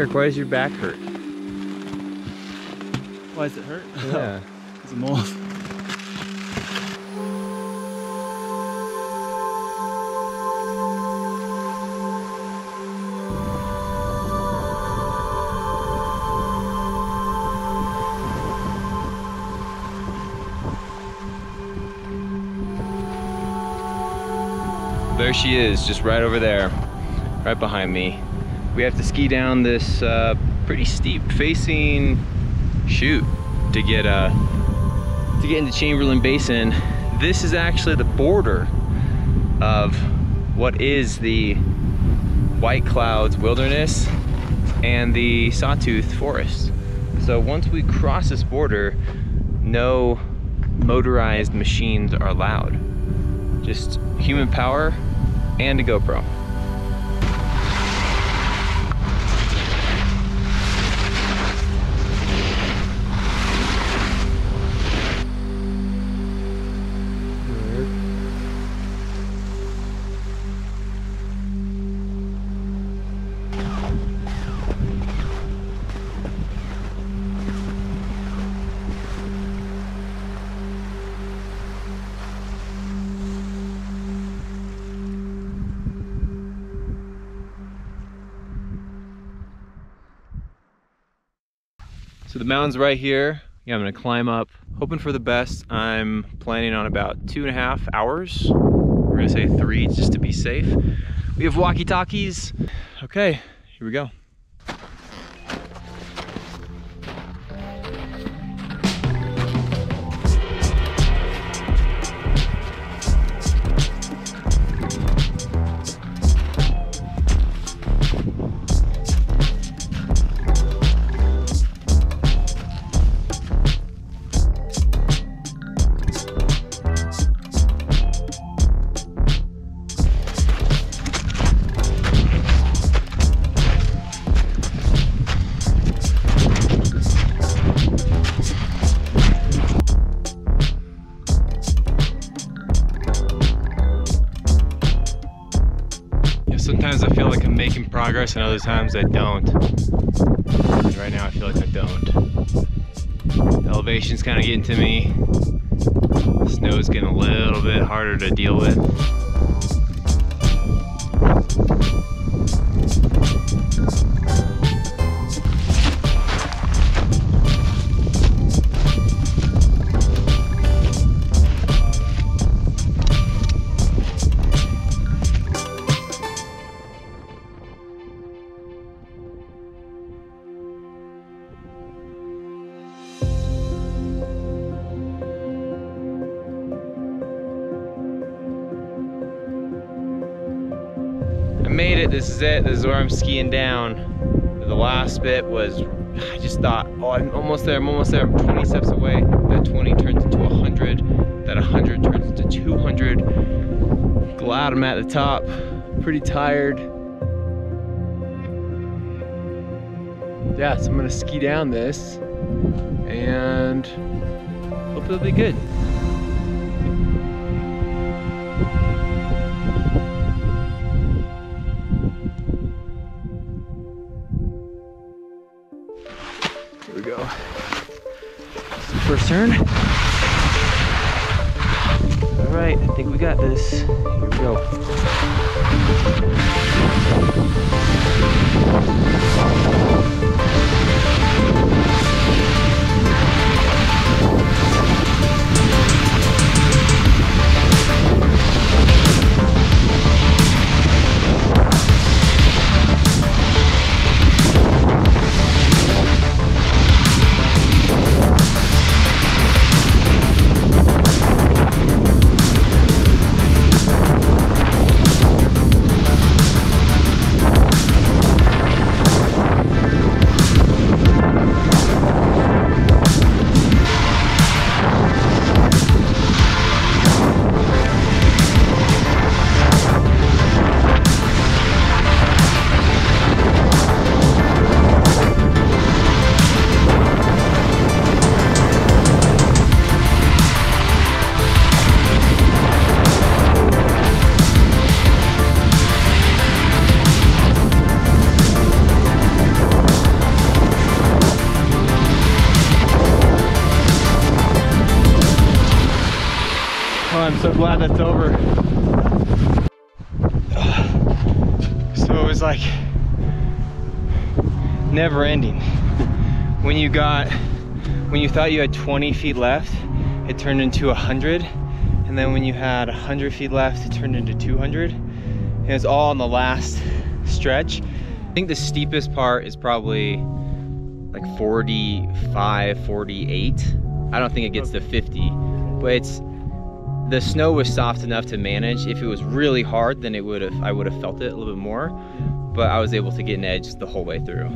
Erik, why does your back hurt? Why does it hurt? Yeah. it's a mole. There she is, just right over there, right behind me. We have to ski down this uh, pretty steep facing chute to get uh, to get into Chamberlain Basin. This is actually the border of what is the White Clouds Wilderness and the Sawtooth Forest. So once we cross this border, no motorized machines are allowed. Just human power and a GoPro. So the mountain's right here. Yeah, I'm gonna climb up, hoping for the best. I'm planning on about two and a half hours. We're gonna say three just to be safe. We have walkie-talkies. Okay, here we go. Sometimes I feel like I'm making progress and other times I don't. And right now I feel like I don't. The elevation's kind of getting to me. The snow's getting a little bit harder to deal with. It, this is it, this is where I'm skiing down. The last bit was, I just thought, oh, I'm almost there, I'm almost there, I'm 20 steps away. That 20 turns into 100, that 100 turns into 200. Glad I'm at the top, pretty tired. Yeah, so I'm gonna ski down this and hope it'll be good. Turn. All right, I think we got this. Here we go. So glad that's over. So it was like never ending. When you got, when you thought you had 20 feet left, it turned into 100. And then when you had 100 feet left, it turned into 200. And it was all on the last stretch. I think the steepest part is probably like 45, 48. I don't think it gets to 50, but it's, the snow was soft enough to manage. If it was really hard, then it would have, I would have felt it a little bit more, but I was able to get an edge the whole way through.